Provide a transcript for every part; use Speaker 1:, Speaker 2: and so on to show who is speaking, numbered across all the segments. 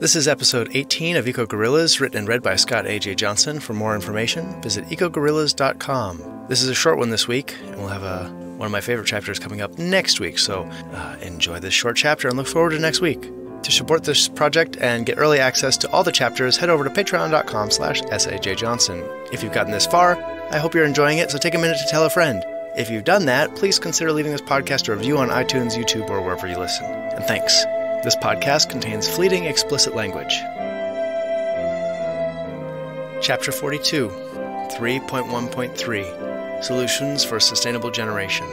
Speaker 1: This is episode 18 of Eco Guerrillas, written and read by Scott A.J. Johnson. For more information, visit ecoguerrillas.com. This is a short one this week, and we'll have a, one of my favorite chapters coming up next week, so uh, enjoy this short chapter and look forward to next week. To support this project and get early access to all the chapters, head over to patreon.com slash sajjohnson. If you've gotten this far, I hope you're enjoying it, so take a minute to tell a friend. If you've done that, please consider leaving this podcast a review on iTunes, YouTube, or wherever you listen. And thanks. This podcast contains fleeting explicit language. Chapter 42 3.1.3 Solutions for Sustainable Generation.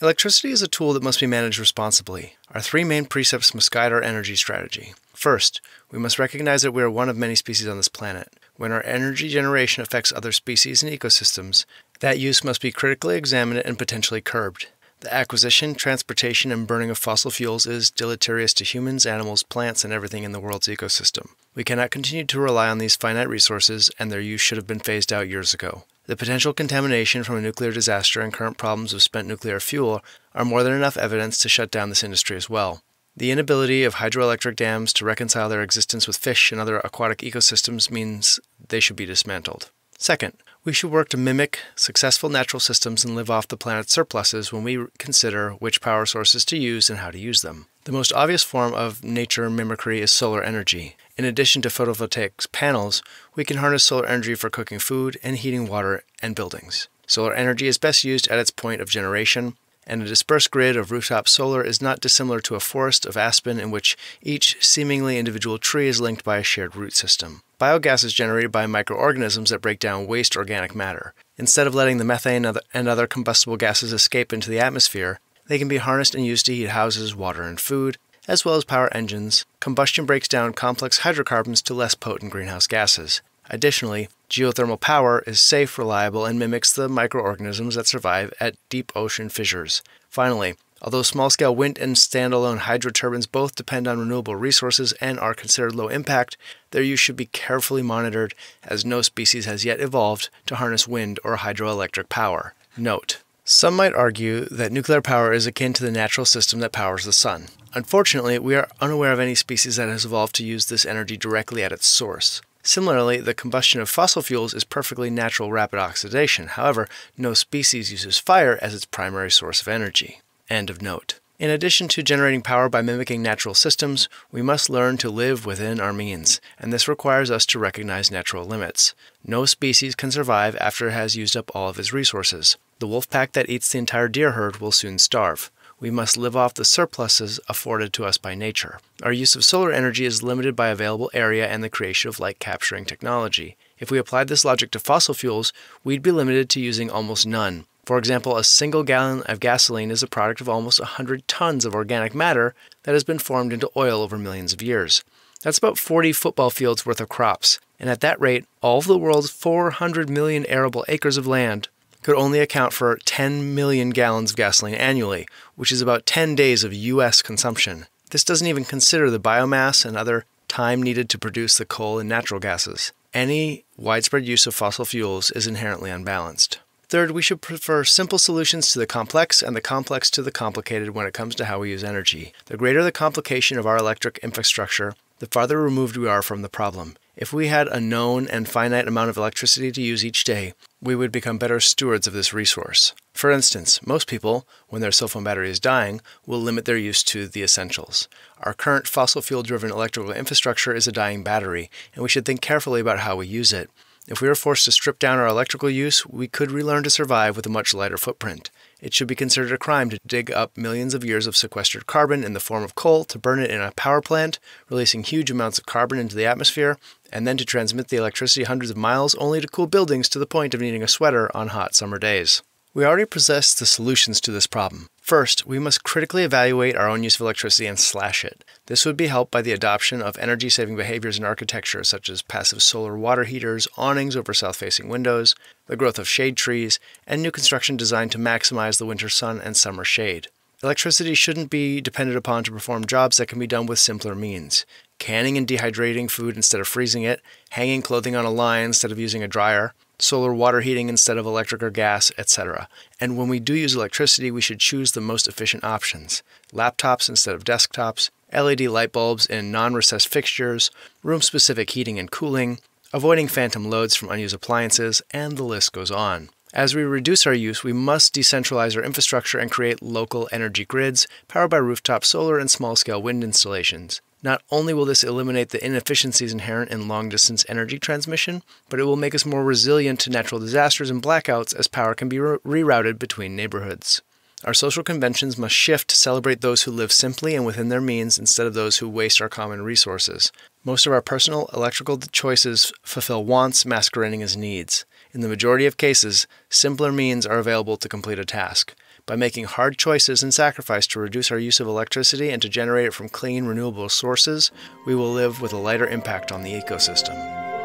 Speaker 1: Electricity is a tool that must be managed responsibly. Our three main precepts must guide our energy strategy. First, we must recognize that we are one of many species on this planet. When our energy generation affects other species and ecosystems, that use must be critically examined and potentially curbed. The acquisition, transportation, and burning of fossil fuels is deleterious to humans, animals, plants, and everything in the world's ecosystem. We cannot continue to rely on these finite resources, and their use should have been phased out years ago. The potential contamination from a nuclear disaster and current problems of spent nuclear fuel are more than enough evidence to shut down this industry as well. The inability of hydroelectric dams to reconcile their existence with fish and other aquatic ecosystems means they should be dismantled. Second, we should work to mimic successful natural systems and live off the planet's surpluses when we consider which power sources to use and how to use them. The most obvious form of nature mimicry is solar energy. In addition to photovoltaic panels, we can harness solar energy for cooking food and heating water and buildings. Solar energy is best used at its point of generation, and a dispersed grid of rooftop solar is not dissimilar to a forest of aspen in which each seemingly individual tree is linked by a shared root system. Biogas is generated by microorganisms that break down waste organic matter. Instead of letting the methane and other combustible gases escape into the atmosphere, they can be harnessed and used to heat houses, water, and food, as well as power engines. Combustion breaks down complex hydrocarbons to less potent greenhouse gases. Additionally, geothermal power is safe, reliable, and mimics the microorganisms that survive at deep ocean fissures. Finally, Although small scale wind and standalone hydro turbines both depend on renewable resources and are considered low impact, their use should be carefully monitored as no species has yet evolved to harness wind or hydroelectric power. Note Some might argue that nuclear power is akin to the natural system that powers the sun. Unfortunately, we are unaware of any species that has evolved to use this energy directly at its source. Similarly, the combustion of fossil fuels is perfectly natural rapid oxidation. However, no species uses fire as its primary source of energy. End of note. In addition to generating power by mimicking natural systems, we must learn to live within our means, and this requires us to recognize natural limits. No species can survive after it has used up all of its resources. The wolf pack that eats the entire deer herd will soon starve. We must live off the surpluses afforded to us by nature. Our use of solar energy is limited by available area and the creation of light capturing technology. If we applied this logic to fossil fuels, we'd be limited to using almost none. For example, a single gallon of gasoline is a product of almost 100 tons of organic matter that has been formed into oil over millions of years. That's about 40 football fields worth of crops, and at that rate, all of the world's 400 million arable acres of land could only account for 10 million gallons of gasoline annually, which is about 10 days of U.S. consumption. This doesn't even consider the biomass and other time needed to produce the coal and natural gases. Any widespread use of fossil fuels is inherently unbalanced. Third, we should prefer simple solutions to the complex and the complex to the complicated when it comes to how we use energy. The greater the complication of our electric infrastructure, the farther removed we are from the problem. If we had a known and finite amount of electricity to use each day, we would become better stewards of this resource. For instance, most people, when their cell phone battery is dying, will limit their use to the essentials. Our current fossil fuel driven electrical infrastructure is a dying battery, and we should think carefully about how we use it. If we were forced to strip down our electrical use, we could relearn to survive with a much lighter footprint. It should be considered a crime to dig up millions of years of sequestered carbon in the form of coal to burn it in a power plant, releasing huge amounts of carbon into the atmosphere, and then to transmit the electricity hundreds of miles only to cool buildings to the point of needing a sweater on hot summer days. We already possess the solutions to this problem. First, we must critically evaluate our own use of electricity and slash it. This would be helped by the adoption of energy saving behaviors in architecture, such as passive solar water heaters, awnings over south facing windows, the growth of shade trees, and new construction designed to maximize the winter sun and summer shade. Electricity shouldn't be depended upon to perform jobs that can be done with simpler means. Canning and dehydrating food instead of freezing it, hanging clothing on a line instead of using a dryer, solar water heating instead of electric or gas, etc. And when we do use electricity, we should choose the most efficient options laptops instead of desktops, LED light bulbs in non recessed fixtures, room specific heating and cooling, avoiding phantom loads from unused appliances, and the list goes on. As we reduce our use, we must decentralize our infrastructure and create local energy grids powered by rooftop solar and small scale wind installations. Not only will this eliminate the inefficiencies inherent in long distance energy transmission, but it will make us more resilient to natural disasters and blackouts as power can be re- rerouted between neighborhoods. Our social conventions must shift to celebrate those who live simply and within their means instead of those who waste our common resources. Most of our personal electrical choices fulfill wants masquerading as needs. In the majority of cases, simpler means are available to complete a task. By making hard choices and sacrifice to reduce our use of electricity and to generate it from clean, renewable sources, we will live with a lighter impact on the ecosystem.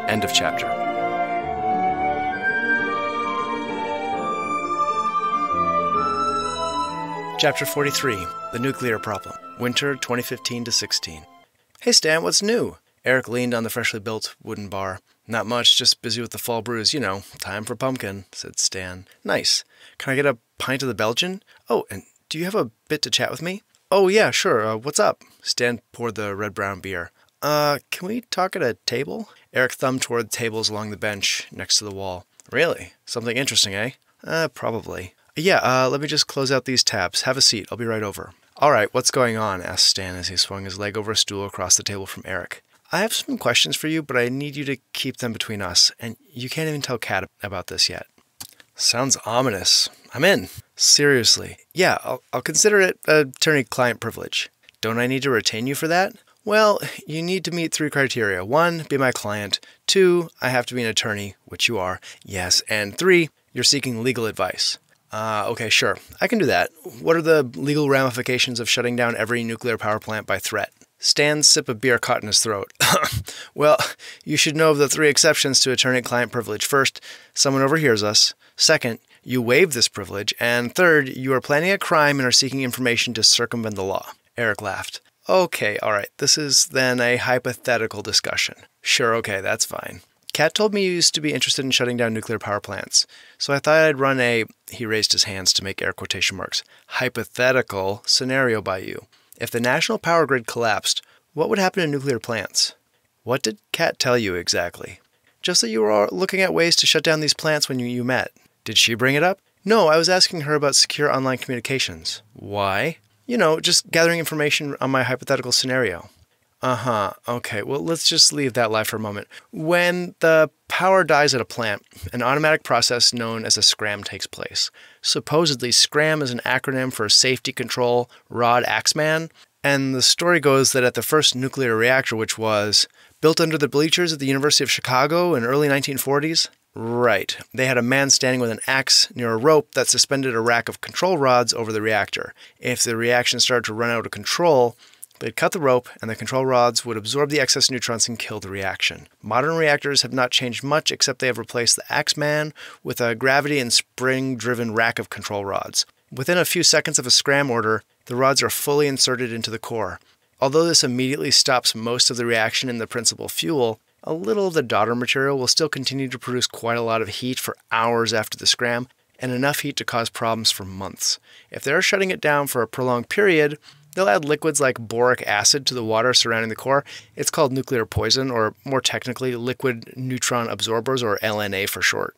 Speaker 1: End of chapter. Chapter 43 The Nuclear Problem, Winter 2015 16. Hey Stan, what's new? Eric leaned on the freshly built wooden bar. Not much, just busy with the fall brews, you know. Time for pumpkin, said Stan. Nice. Can I get a pint of the Belgian? Oh, and do you have a bit to chat with me? Oh, yeah, sure. Uh, what's up? Stan poured the red brown beer. Uh, can we talk at a table? Eric thumbed toward the tables along the bench next to the wall. Really? Something interesting, eh? Uh, probably. Yeah, uh, let me just close out these tabs. Have a seat. I'll be right over. All right, what's going on? asked Stan as he swung his leg over a stool across the table from Eric. I have some questions for you, but I need you to keep them between us, and you can't even tell Kat about this yet. Sounds ominous. I'm in. Seriously. Yeah, I'll, I'll consider it attorney client privilege. Don't I need to retain you for that? Well, you need to meet three criteria. One, be my client. Two, I have to be an attorney, which you are. Yes. And three, you're seeking legal advice. Uh, okay, sure. I can do that. What are the legal ramifications of shutting down every nuclear power plant by threat? Stan's sip of beer caught in his throat. well, you should know of the three exceptions to attorney client privilege. First, someone overhears us. Second, you waive this privilege. And third, you are planning a crime and are seeking information to circumvent the law. Eric laughed. Okay, all right. This is then a hypothetical discussion. Sure, okay, that's fine. Kat told me you used to be interested in shutting down nuclear power plants. So I thought I'd run a, he raised his hands to make air quotation marks, hypothetical scenario by you. If the national power grid collapsed, what would happen to nuclear plants? What did Kat tell you exactly? Just that you were looking at ways to shut down these plants when you, you met. Did she bring it up? No, I was asking her about secure online communications. Why? You know, just gathering information on my hypothetical scenario. Uh huh. Okay. Well, let's just leave that life for a moment. When the power dies at a plant, an automatic process known as a SCRAM takes place. Supposedly, SCRAM is an acronym for Safety Control Rod Axeman. And the story goes that at the first nuclear reactor, which was built under the bleachers at the University of Chicago in early 1940s, Right. They had a man standing with an axe near a rope that suspended a rack of control rods over the reactor. If the reaction started to run out of control, They'd cut the rope, and the control rods would absorb the excess neutrons and kill the reaction. Modern reactors have not changed much except they have replaced the Axeman with a gravity and spring driven rack of control rods. Within a few seconds of a scram order, the rods are fully inserted into the core. Although this immediately stops most of the reaction in the principal fuel, a little of the daughter material will still continue to produce quite a lot of heat for hours after the scram, and enough heat to cause problems for months. If they're shutting it down for a prolonged period, They'll add liquids like boric acid to the water surrounding the core. It's called nuclear poison, or more technically, liquid neutron absorbers, or LNA for short.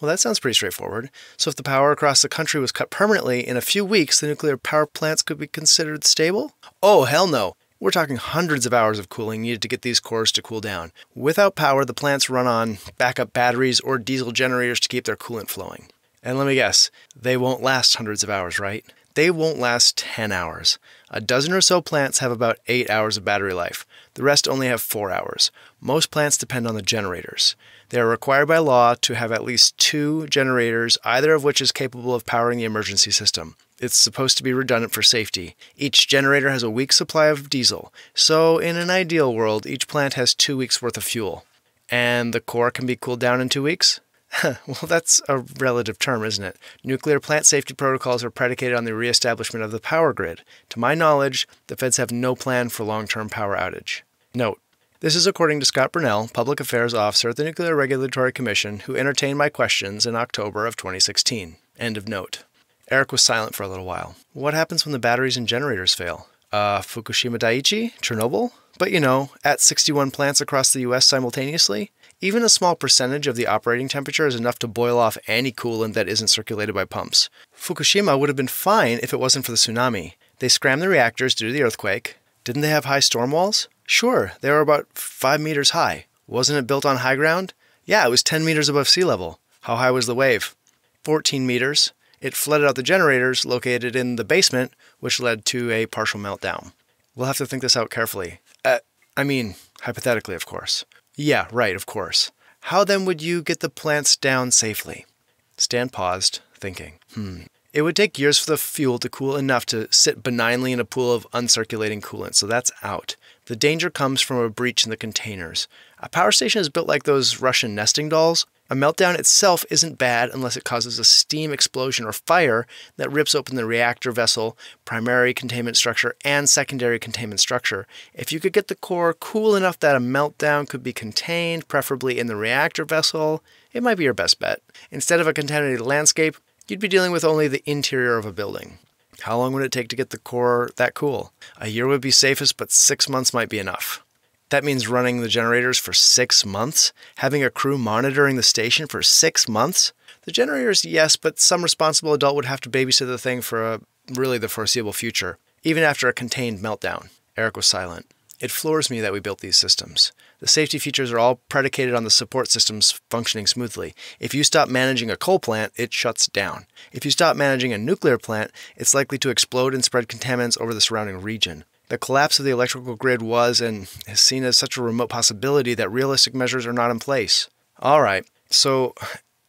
Speaker 1: Well, that sounds pretty straightforward. So, if the power across the country was cut permanently, in a few weeks, the nuclear power plants could be considered stable? Oh, hell no! We're talking hundreds of hours of cooling needed to get these cores to cool down. Without power, the plants run on backup batteries or diesel generators to keep their coolant flowing. And let me guess, they won't last hundreds of hours, right? They won't last 10 hours. A dozen or so plants have about 8 hours of battery life. The rest only have 4 hours. Most plants depend on the generators. They are required by law to have at least two generators, either of which is capable of powering the emergency system. It's supposed to be redundant for safety. Each generator has a week's supply of diesel, so in an ideal world, each plant has two weeks worth of fuel. And the core can be cooled down in two weeks? well, that's a relative term, isn't it? Nuclear plant safety protocols are predicated on the reestablishment of the power grid. To my knowledge, the feds have no plan for long term power outage. Note this is according to Scott Burnell, Public Affairs Officer at the Nuclear Regulatory Commission, who entertained my questions in October of 2016. End of note. Eric was silent for a little while. What happens when the batteries and generators fail? Uh, Fukushima Daiichi? Chernobyl? But you know, at 61 plants across the US simultaneously, even a small percentage of the operating temperature is enough to boil off any coolant that isn't circulated by pumps. Fukushima would have been fine if it wasn't for the tsunami. They scrammed the reactors due to the earthquake. Didn't they have high storm walls? Sure, they were about 5 meters high. Wasn't it built on high ground? Yeah, it was 10 meters above sea level. How high was the wave? 14 meters. It flooded out the generators located in the basement, which led to a partial meltdown. We'll have to think this out carefully. Uh, I mean, hypothetically, of course. Yeah, right, of course. How then would you get the plants down safely? Stan paused, thinking. Hmm. It would take years for the fuel to cool enough to sit benignly in a pool of uncirculating coolant, so that's out. The danger comes from a breach in the containers. A power station is built like those Russian nesting dolls. A meltdown itself isn't bad unless it causes a steam explosion or fire that rips open the reactor vessel, primary containment structure, and secondary containment structure. If you could get the core cool enough that a meltdown could be contained, preferably in the reactor vessel, it might be your best bet. Instead of a contaminated landscape, you'd be dealing with only the interior of a building. How long would it take to get the core that cool? A year would be safest, but six months might be enough. That means running the generators for six months, having a crew monitoring the station for six months. The generators, yes, but some responsible adult would have to babysit the thing for a, really the foreseeable future, even after a contained meltdown. Eric was silent. It floors me that we built these systems. The safety features are all predicated on the support systems functioning smoothly. If you stop managing a coal plant, it shuts down. If you stop managing a nuclear plant, it's likely to explode and spread contaminants over the surrounding region. The collapse of the electrical grid was and is seen as such a remote possibility that realistic measures are not in place. All right, so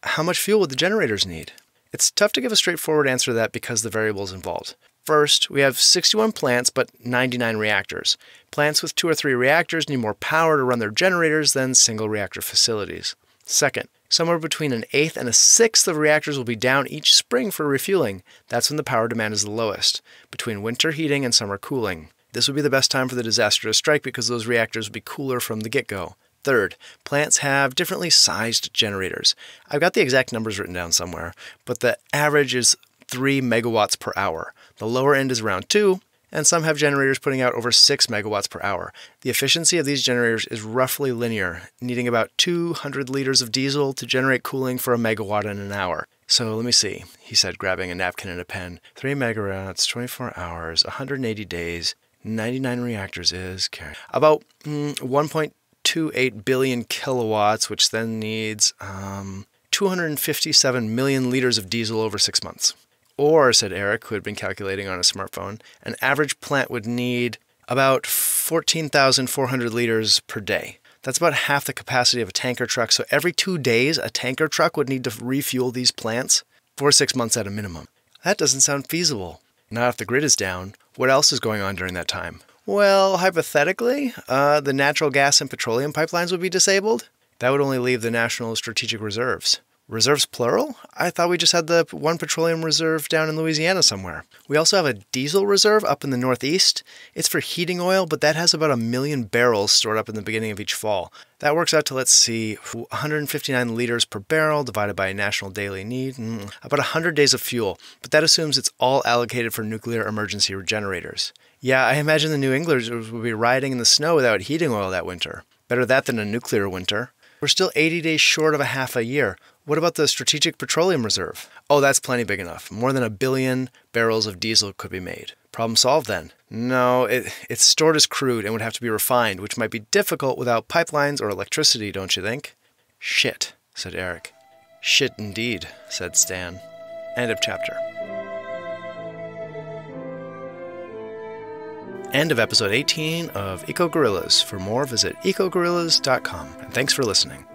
Speaker 1: how much fuel would the generators need? It's tough to give a straightforward answer to that because the variables involved. First, we have 61 plants but 99 reactors. Plants with two or three reactors need more power to run their generators than single reactor facilities. Second, somewhere between an eighth and a sixth of reactors will be down each spring for refueling. That's when the power demand is the lowest, between winter heating and summer cooling. This would be the best time for the disaster to strike because those reactors would be cooler from the get go. Third, plants have differently sized generators. I've got the exact numbers written down somewhere, but the average is 3 megawatts per hour. The lower end is around 2, and some have generators putting out over 6 megawatts per hour. The efficiency of these generators is roughly linear, needing about 200 liters of diesel to generate cooling for a megawatt in an hour. So let me see, he said, grabbing a napkin and a pen. 3 megawatts, 24 hours, 180 days, 99 reactors is about mm, 1.28 billion kilowatts, which then needs um, 257 million liters of diesel over six months. Or, said Eric, who had been calculating on a smartphone, an average plant would need about 14,400 liters per day. That's about half the capacity of a tanker truck. So every two days, a tanker truck would need to refuel these plants for six months at a minimum. That doesn't sound feasible. Not if the grid is down. What else is going on during that time? Well, hypothetically, uh, the natural gas and petroleum pipelines would be disabled. That would only leave the national strategic reserves. Reserves plural? I thought we just had the one petroleum reserve down in Louisiana somewhere. We also have a diesel reserve up in the Northeast. It's for heating oil, but that has about a million barrels stored up in the beginning of each fall. That works out to, let's see, 159 liters per barrel divided by national daily need, mm, about 100 days of fuel, but that assumes it's all allocated for nuclear emergency generators. Yeah, I imagine the New Englanders will be riding in the snow without heating oil that winter. Better that than a nuclear winter. We're still 80 days short of a half a year. What about the Strategic Petroleum Reserve? Oh, that's plenty big enough. More than a billion barrels of diesel could be made. Problem solved then? No, it, it's stored as crude and would have to be refined, which might be difficult without pipelines or electricity, don't you think? Shit, said Eric. Shit indeed, said Stan. End of chapter. End of episode 18 of Eco Guerrillas. For more, visit ecoguerrillas.com. And thanks for listening.